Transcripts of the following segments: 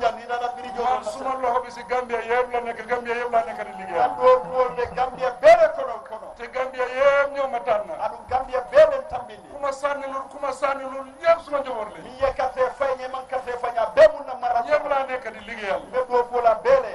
jam yi dana biri man jox suma loxo bi si Gambia yëpp la nekk Gambia yëpp laa nekk di liggéey an do do le gambia bele kono kono te Gambia yëpp ñoo ma tànn adu gambia bele tambini ku ma sànnilul ku ma sànnilul ñëpp suma njaboot lañ mi yekate fay ñe man kate fanya be mun na mara ñëpp laa nekk di liggéeyal be do fola bele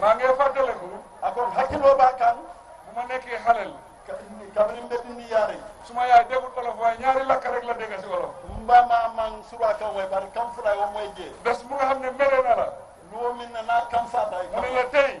maa ngi fàttaliku akon hakkiloo baa kan bu ma nekkee xalel kabirim be dindi yaare su ma yaay déggul olof waaye ñaari lakk rek la dégg si olof mba ma man suba kan way bari kan fulay wa moy jee bés bu nga xam ne mere na la nuwo min na naa kan saatay mu ne la tey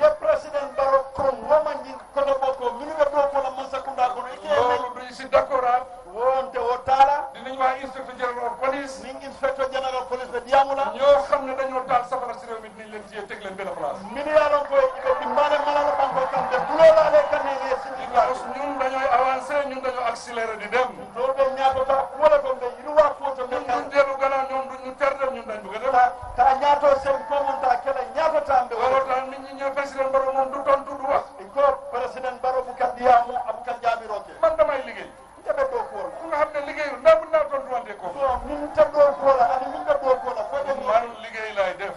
ye president baro krom woma ñi kono boko mi nga do ko la man sakunda ko e loolu duñ si d'accord ah wonte wo tala dinañ waa inspecteur général of police ni inspecteur general police be diamula ñoo xam ne dañoo taal safara si réew mi dinañ leen téye teg leen benn place min ya lon ko ibe dimbale mala la banko kam de bulo la le kan ne ye sidi parce que ñun dañooy avancer ñun dañoo accélérer di dem loolu day ñaata ba wala ko ndey yi waa ko to ñun ñun delu gala ñoom du ñu terde ñun dañ bëgg def ta ñaato sen ko mon ta kala ñaata ta ande wala ta nit ñi ñoo président baro moom du tontu du wax ko président baro bu kan diya mu am kan jaami roke man damay liggéey jabe do ko ku nga xam ne liggéeyu ndaw bu ndaw tontu wante ko ñun ta do ko la ani ñun ta do ko la ko man liggéey lay def